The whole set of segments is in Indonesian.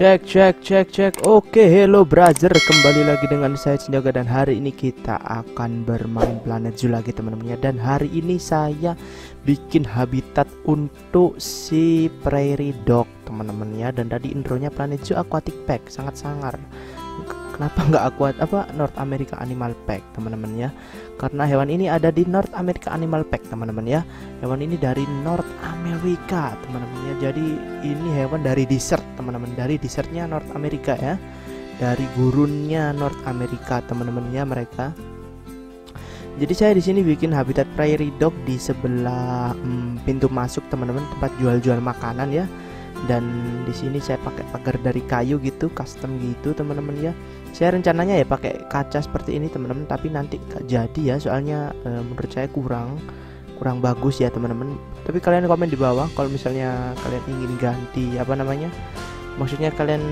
Cek cek cek cek Oke hello brother. Kembali lagi dengan saya Cindaga Dan hari ini kita akan bermain Planet Zoo lagi teman-teman ya Dan hari ini saya bikin habitat untuk si prairie dog teman-teman ya Dan tadi intronya Planet Zoo Aquatic Pack Sangat sangar. Kenapa nggak akuat apa North America Animal Pack teman-teman ya Karena hewan ini ada di North America Animal Pack teman-teman ya. Hewan ini dari North America teman-teman ya. Jadi ini hewan dari desert teman-teman Dari desertnya North America ya. Dari gurunnya North America teman-teman ya mereka. Jadi saya di sini bikin habitat prairie dog di sebelah hmm, pintu masuk teman-teman tempat jual-jual makanan ya dan di sini saya pakai pagar dari kayu gitu custom gitu teman-teman ya. Saya rencananya ya pakai kaca seperti ini teman-teman tapi nanti jadi ya soalnya e, menurut saya kurang kurang bagus ya teman-teman. Tapi kalian komen di bawah kalau misalnya kalian ingin ganti apa namanya maksudnya kalian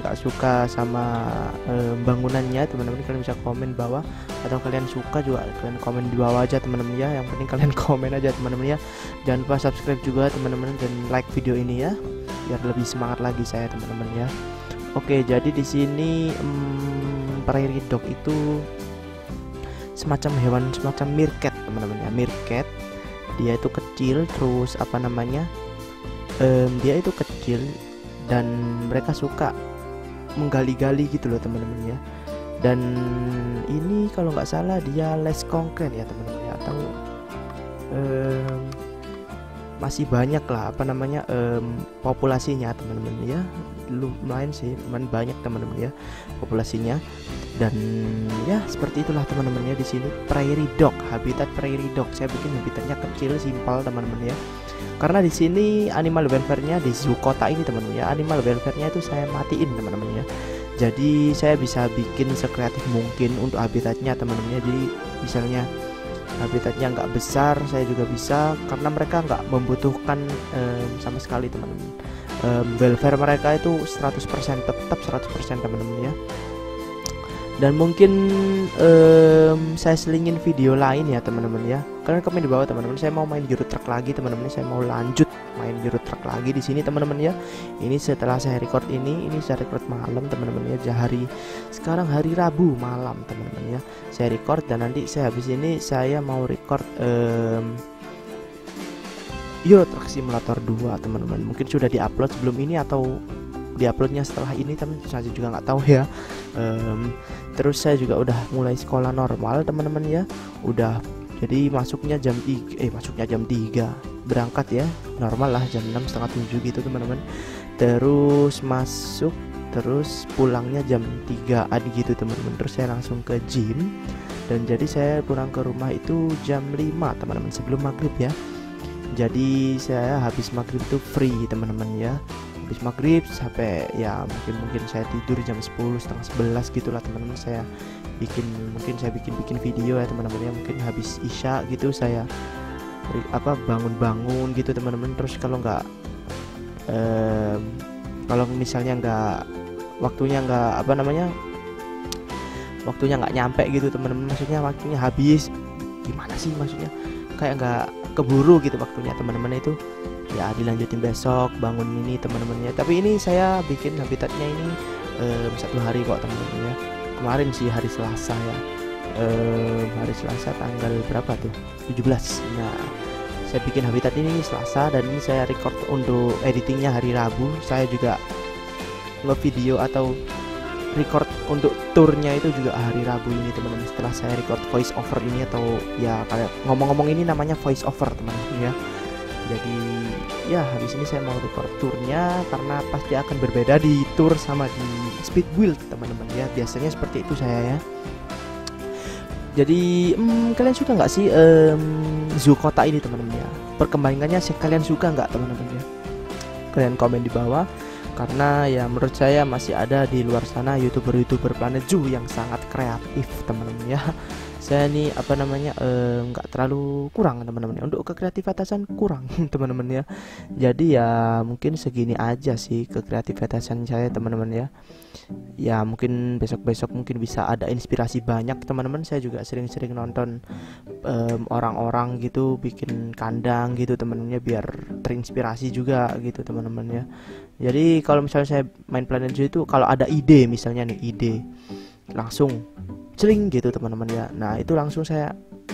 nggak um, suka sama um, bangunannya teman-teman kalian bisa komen bawah. Atau kalian suka juga kalian komen di bawah aja teman-teman ya. Yang penting kalian komen aja teman-teman ya. Jangan lupa subscribe juga teman-teman dan like video ini ya. Biar lebih semangat lagi saya teman-teman ya. Oke jadi di sini um, prairie dog itu semacam hewan semacam meerkat teman-teman ya. Meerkat. Dia itu kecil terus apa namanya um, dia itu kecil dan mereka suka menggali-gali gitu loh teman-teman ya. Dan ini kalau nggak salah dia les konkret ya teman-teman ya atau um, masih banyak lah apa namanya um, populasinya teman-teman ya. Lumayan sih teman banyak teman-teman ya populasinya dan ya seperti itulah teman-teman ya di sini. Prairie dog habitat prairie dog. Saya bikin habitatnya kecil simpel teman-teman ya karena di sini animal welfare-nya di zoo kota ini teman-teman ya animal welfare-nya itu saya matiin teman-teman ya jadi saya bisa bikin sekreatif mungkin untuk habitatnya teman-teman ya jadi misalnya habitatnya nggak besar saya juga bisa. Karena mereka nggak membutuhkan um, sama sekali teman-teman. Um, welfare mereka itu 100% tetap 100% teman-teman ya dan mungkin um, saya selingin video lain ya teman-teman ya. Kalian komen di bawah teman-teman. Saya mau main Euro Truck lagi teman-teman. Saya mau lanjut main Euro Truck lagi di sini teman-teman ya. Ini setelah saya record ini ini saya record malam teman-teman ya. Hari sekarang hari Rabu malam teman-teman ya. Saya record dan nanti saya habis ini saya mau record um, Euro Truck Simulator 2 teman-teman. Mungkin sudah diupload sebelum ini atau diuploadnya setelah ini teman saya juga nggak tahu ya. Um, terus saya juga udah mulai sekolah normal teman-teman ya. Udah jadi masuknya jam 3 eh masuknya jam 3 berangkat ya normal lah jam 6 setengah 7 gitu teman-teman. Terus masuk terus pulangnya jam 3 adi gitu teman-teman. Terus saya langsung ke gym. Dan jadi saya pulang ke rumah itu jam 5 teman-teman sebelum maghrib ya. Jadi saya habis maghrib itu free teman-teman ya habis maghrib sampai ya mungkin mungkin saya tidur jam 10 setengah 11 gitulah teman-teman. Saya bikin mungkin saya bikin bikin video ya teman-teman ya. Mungkin habis isya gitu saya apa bangun-bangun gitu teman-teman. Terus kalau nggak um, kalau misalnya nggak waktunya nggak apa namanya waktunya nggak nyampe gitu teman-teman. Maksudnya waktunya habis. Gimana sih maksudnya? Kayak nggak keburu gitu waktunya teman-teman itu ya dilanjutin besok bangun ini teman-temannya. Tapi ini saya bikin habitatnya ini um, satu hari kok teman-teman ya kemarin sih hari Selasa ya. Um, hari Selasa tanggal berapa tuh? 17 nah saya bikin habitat ini Selasa dan ini saya record untuk editingnya hari Rabu. Saya juga nge-video atau record untuk turnya itu juga hari Rabu ini teman-teman. Setelah saya record voice over ini atau ya kayak ngomong-ngomong ini namanya voice over teman-teman ya jadi ya habis ini saya mau record turnya karena pasti akan berbeda di tour sama di speed build teman-teman. Ya biasanya seperti itu saya ya. Jadi hmm, kalian suka nggak sih um, zoo kota ini teman-teman ya? Perkembangannya kalian suka nggak teman-teman ya? Kalian komen di bawah karena ya menurut saya masih ada di luar sana youtuber-youtuber planet zoo yang sangat kreatif teman-teman ya. Saya ini apa namanya eh, nggak terlalu kurang teman-teman untuk kekreativitasan kurang teman-teman ya. Jadi ya mungkin segini aja sih kekreativitasan saya teman-teman ya ya mungkin besok-besok mungkin bisa ada inspirasi banyak teman-teman. Saya juga sering-sering nonton orang-orang um, gitu bikin kandang gitu teman-teman ya biar terinspirasi juga gitu teman-teman ya. Jadi kalau misalnya saya main Planet Zoo itu kalau ada ide misalnya nih ide langsung celing gitu teman-teman ya. Nah itu langsung saya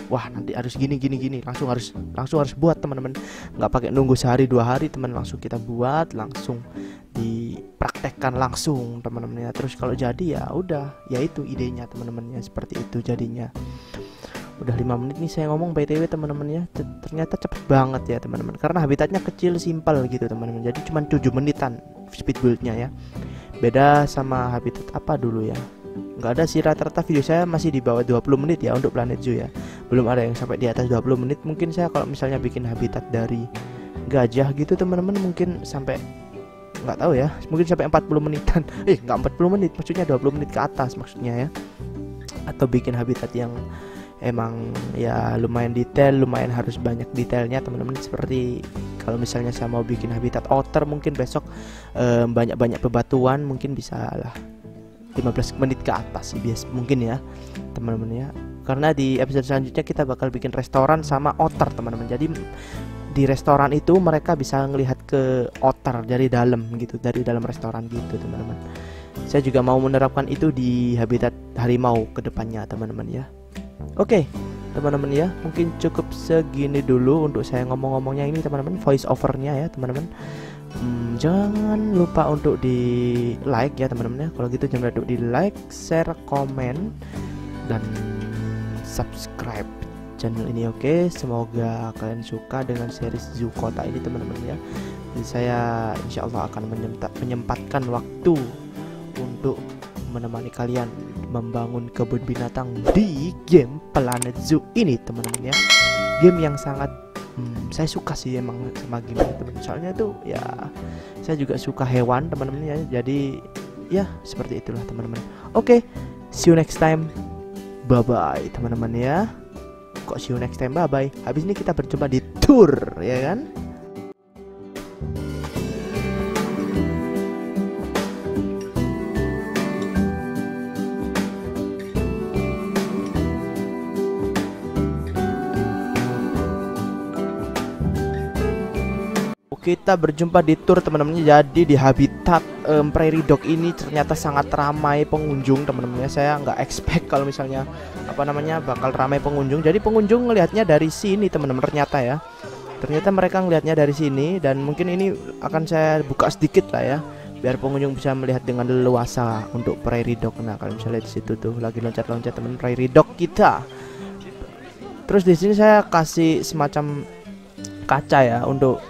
wah nanti harus gini gini gini. Langsung harus langsung harus buat teman-teman. Nggak pakai nunggu sehari dua hari teman. Langsung kita buat langsung dipraktekkan langsung teman-teman ya. Terus kalau jadi ya udah. Ya itu idenya teman-teman ya. Seperti itu jadinya. Udah lima menit nih saya ngomong btw teman-teman ya. Ternyata cepet banget ya teman-teman. Karena habitatnya kecil simpel gitu teman-teman. Jadi cuma 7 menitan speed buildnya ya. Beda sama habitat apa dulu ya? Nggak ada sih rata-rata video. Saya masih di bawah 20 menit ya untuk Planet Zoo ya belum ada yang sampai di atas 20 menit. Mungkin saya kalau misalnya bikin habitat dari gajah gitu teman-teman mungkin sampai nggak tahu ya mungkin sampai 40 menitan. Eh nggak 40 menit maksudnya 20 menit ke atas maksudnya ya. Atau bikin habitat yang emang ya lumayan detail lumayan harus banyak detailnya teman-teman. Seperti kalau misalnya saya mau bikin habitat otter mungkin besok banyak-banyak bebatuan mungkin bisa lah 15 menit ke atas sih bias mungkin ya teman-teman ya karena di episode selanjutnya kita bakal bikin restoran sama otter teman-teman. Jadi di restoran itu mereka bisa ngelihat ke otter dari dalam gitu dari dalam restoran gitu teman-teman. Saya juga mau menerapkan itu di habitat harimau ke depannya teman-teman ya. Oke teman-teman ya. Mungkin cukup segini dulu untuk saya ngomong-ngomongnya ini teman-teman. Voice overnya ya teman-teman. Hmm, jangan lupa untuk di like ya teman-teman ya. Kalau gitu jangan lupa di like share komen dan subscribe channel ini oke? Okay? semoga kalian suka dengan series zoo kota ini teman-teman ya. Jadi saya insya Allah akan menyempatkan waktu untuk menemani kalian membangun kebun binatang di game Planet Zoo ini teman-teman ya. Game yang sangat hmm, saya suka sih emang sama game ini teman soalnya tuh ya saya juga suka hewan teman-teman ya. Jadi ya seperti itulah teman-teman. Oke okay, see you next time bye bye teman-teman ya. Kok see you next time bye bye habis ini kita berjumpa di tour ya kan kita berjumpa di tour teman-teman jadi di habitat um, prairie dog ini ternyata sangat ramai pengunjung teman-teman ya saya nggak expect kalau misalnya apa namanya bakal ramai pengunjung. Jadi pengunjung ngelihatnya dari sini teman-teman ternyata ya. Ternyata mereka ngelihatnya dari sini dan mungkin ini akan saya buka sedikit lah ya biar pengunjung bisa melihat dengan leluasa untuk prairie dog. Nah kalau misalnya di situ tuh lagi loncat-loncat teman prairie dog kita. Terus di sini saya kasih semacam kaca ya untuk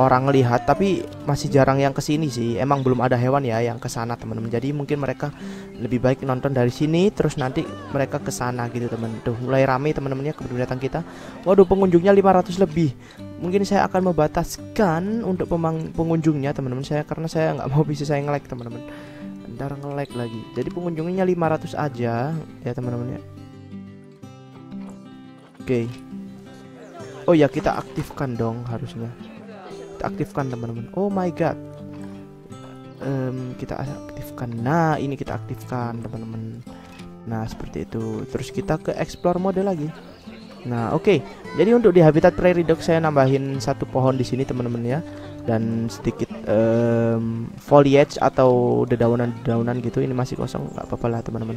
orang lihat tapi masih jarang yang ke sini sih. Emang belum ada hewan ya yang ke sana teman-teman. Jadi mungkin mereka lebih baik nonton dari sini terus nanti mereka ke sana gitu teman. Tuh mulai rame teman-temannya kebun binatang kita. Waduh pengunjungnya 500 lebih. Mungkin saya akan membataskan untuk pengunjungnya teman-teman. Saya karena saya nggak mau bisa saya nge-like teman-teman. Ntar nge-like lagi. Jadi pengunjungnya 500 aja ya teman-teman ya. Oke. Okay. oh ya kita aktifkan dong harusnya aktifkan teman-teman. Oh my god. Um, kita aktifkan. Nah ini kita aktifkan teman-teman. Nah seperti itu. Terus kita ke explore mode lagi. Nah oke. Okay. jadi untuk di habitat prairie dog saya nambahin satu pohon di sini teman-teman ya. Dan sedikit um, foliage atau dedaunan-dedaunan gitu. Ini masih kosong nggak apa-apa lah teman-teman.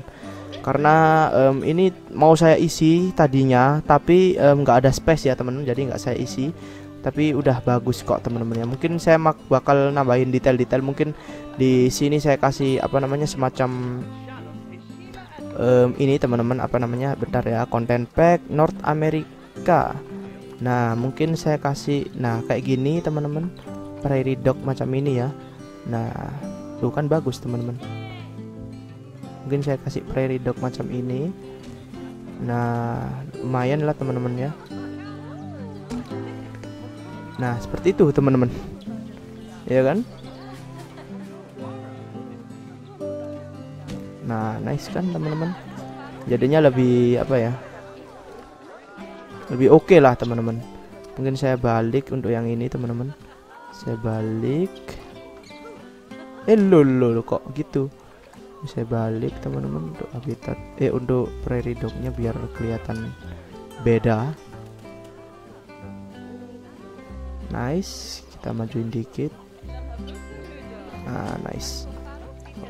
Karena um, ini mau saya isi tadinya tapi nggak um, ada space ya teman-teman. Jadi nggak saya isi tapi udah bagus kok teman-teman ya mungkin saya bakal nambahin detail-detail. Mungkin di sini saya kasih apa namanya semacam um, ini teman-teman apa namanya bentar ya content pack North America. Nah mungkin saya kasih nah kayak gini teman-teman prairie dog macam ini ya. Nah tuh kan bagus teman-teman. Mungkin saya kasih prairie dog macam ini. Nah lumayan lah teman-teman ya Nah, seperti itu teman-teman. Ya kan? Nah, nice kan teman-teman? jadinya lebih apa ya? Lebih oke okay lah teman-teman. Mungkin saya balik untuk yang ini teman-teman. Saya balik. Eh lolo kok gitu? Saya balik teman-teman untuk habitat. Eh untuk prairie dognya biar kelihatan beda nice kita majuin dikit nah nice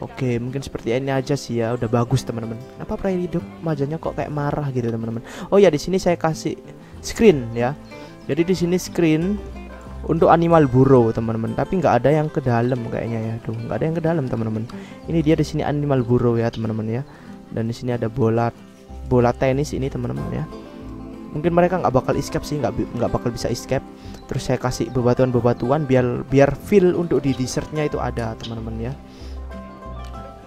Oke, mungkin seperti ini aja sih ya, udah bagus teman-teman. Kenapa prairie dog majanya kok kayak marah gitu teman-teman? Oh ya di sini saya kasih screen ya. Jadi di sini screen untuk animal burrow teman-teman, tapi nggak ada yang ke dalam kayaknya ya. Tuh, nggak ada yang ke dalam teman-teman. Ini dia di sini animal burrow ya teman-teman ya. Dan di sini ada bola bola tenis ini teman-teman ya. Mungkin mereka nggak bakal escape sih, nggak nggak bakal bisa escape. Terus saya kasih bebatuan-bebatuan biar biar feel untuk di dessertnya itu ada teman-teman ya.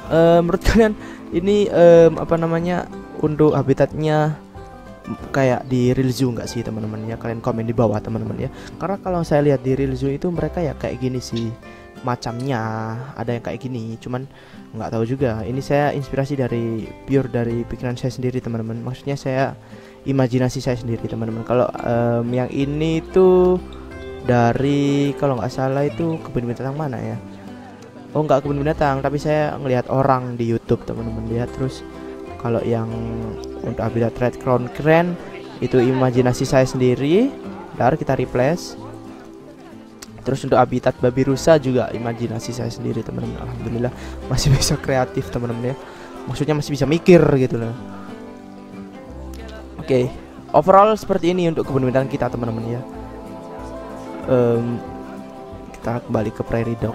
Uh, menurut kalian ini um, apa namanya untuk habitatnya kayak di real zoo nggak sih teman-teman ya? Kalian komen di bawah teman-teman ya. Karena kalau saya lihat di real zoo itu mereka ya kayak gini sih macamnya ada yang kayak gini. Cuman nggak tahu juga. Ini saya inspirasi dari pure dari pikiran saya sendiri teman-teman. Maksudnya saya imajinasi saya sendiri teman-teman. Kalau um, yang ini tuh dari kalau nggak salah itu kebun binatang mana ya? Oh nggak kebun binatang tapi saya ngelihat orang di YouTube teman-teman. Lihat terus kalau yang untuk habitat red crown keren itu imajinasi saya sendiri. Dar kita replace. Terus untuk habitat babi rusa juga imajinasi saya sendiri teman-teman. Alhamdulillah masih bisa kreatif teman-teman ya. Maksudnya masih bisa mikir gitu loh okay. overall seperti ini untuk kebun kita teman-teman ya um, kita kembali ke prairie dog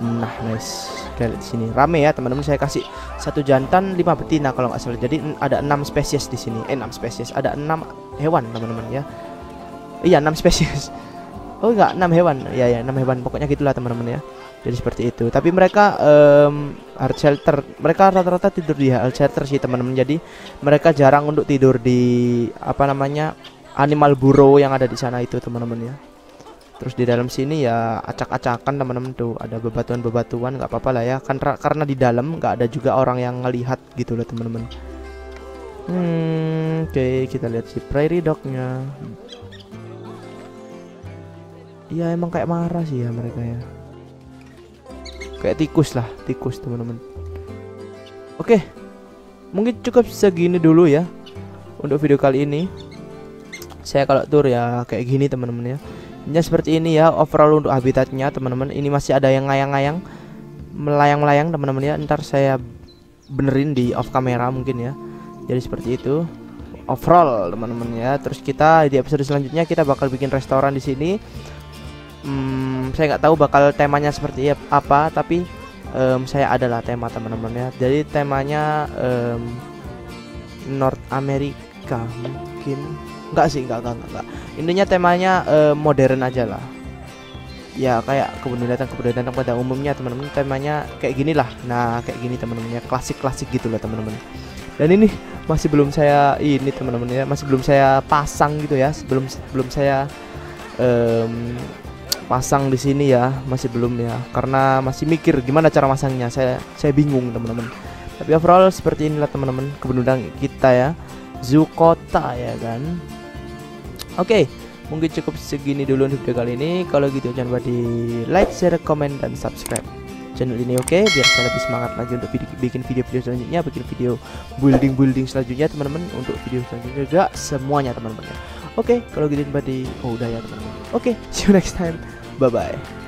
Nah, nice. Kita lihat sini. Rame ya, teman-teman. Saya kasih satu jantan, lima betina kalau nggak salah. Jadi ada enam spesies di sini. Eh, enam spesies. Ada enam hewan, teman-teman ya. Iya, enam spesies. Oh, enggak, enam hewan. Ya, ya, enam hewan. Pokoknya gitulah, teman-teman ya. Jadi seperti itu. Tapi mereka um, hard shelter. Mereka rata-rata tidur di hard shelter sih, teman-teman. Jadi mereka jarang untuk tidur di apa namanya? animal burrow yang ada di sana itu, teman-teman ya terus di dalam sini ya acak-acakan teman-teman tuh ada bebatuan-bebatuan nggak apa-apa lah ya kan karena di dalam nggak ada juga orang yang ngelihat gitu loh teman-teman hmm oke okay, kita lihat si prairie dognya Iya emang kayak marah sih ya mereka ya kayak tikus lah tikus teman-teman oke mungkin cukup segini dulu ya untuk video kali ini saya kalau tur ya kayak gini teman-teman ya Ya seperti ini ya overall untuk habitatnya teman-teman. Ini masih ada yang ngayang-ngayang melayang-melayang teman-teman ya. Ntar saya benerin di off kamera mungkin ya. Jadi seperti itu overall teman-teman ya. Terus kita di episode selanjutnya kita bakal bikin restoran di sini. Hmm, saya nggak tahu bakal temanya seperti apa, tapi um, saya adalah tema teman-teman ya. Jadi temanya um, North America mungkin Enggak sih, enggak, enggak, enggak. Intinya temanya uh, modern aja lah. Ya kayak kebun binatang kebun binatang pada umumnya teman-teman temanya kayak gini lah. Nah kayak gini teman-teman ya klasik-klasik gitu lah teman-teman. Dan ini masih belum saya ini teman-teman ya masih belum saya pasang gitu ya sebelum belum saya um, pasang di sini ya masih belum ya. Karena masih mikir gimana cara masangnya. Saya saya bingung teman-teman. Tapi overall seperti inilah teman-teman kebun binatang kita ya. Zoo kota ya kan? Oke, okay, mungkin cukup segini dulu untuk video kali ini. Kalau gitu jangan lupa di like, share, komen, dan subscribe channel ini oke? Okay? biar saya lebih semangat lagi untuk bikin video-video selanjutnya bikin video building-building selanjutnya teman-teman. Untuk video selanjutnya juga semuanya teman-teman oke okay, kalau gitu lupa di oh udah ya teman-teman. Oke okay, see you next time bye bye